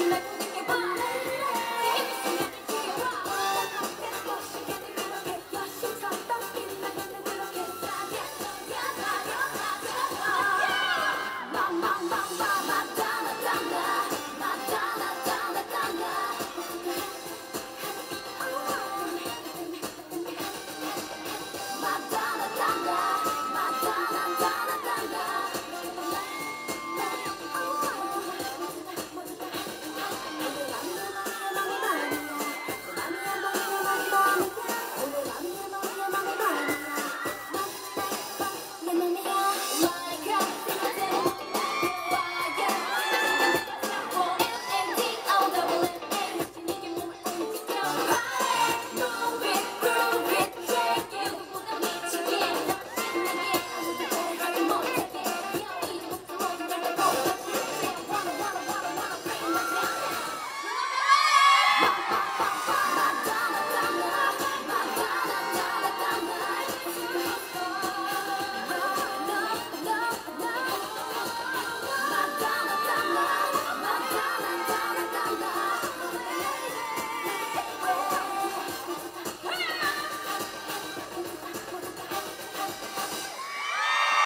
Mama, mama, mama.